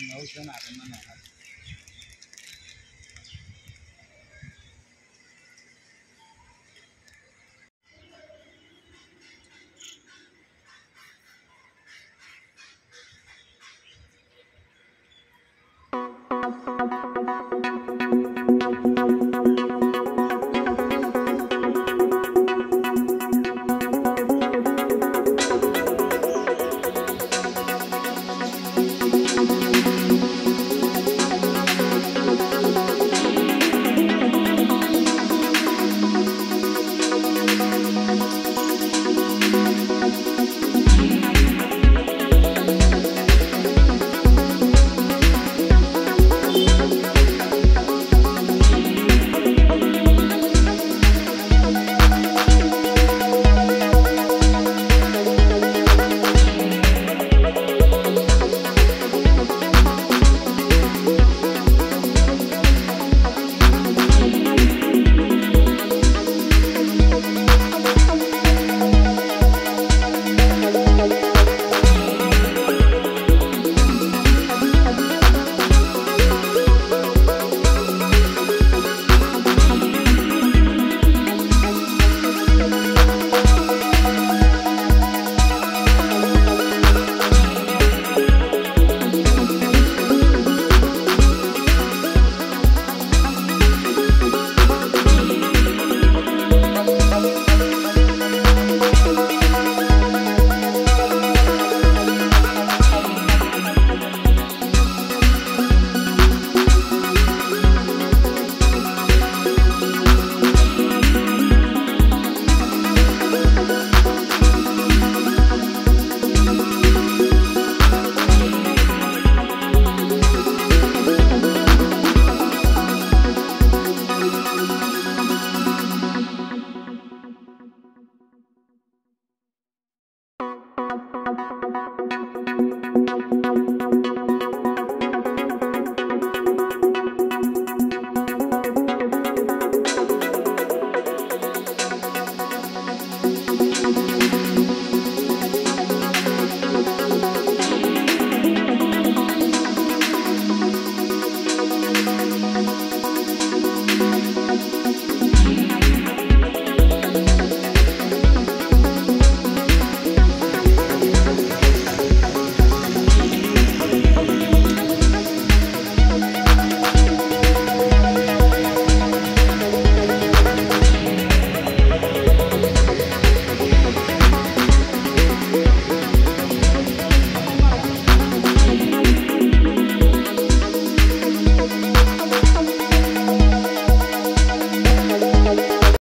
你们要选哪个弄哪个